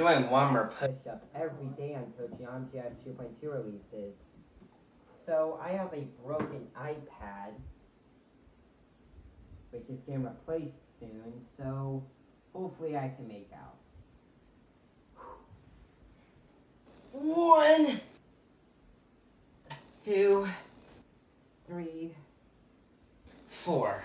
doing one more push-up every day until Geometry 2.2 releases. So I have a broken iPad, which is getting replaced soon, so hopefully I can make out. One, two, three, four.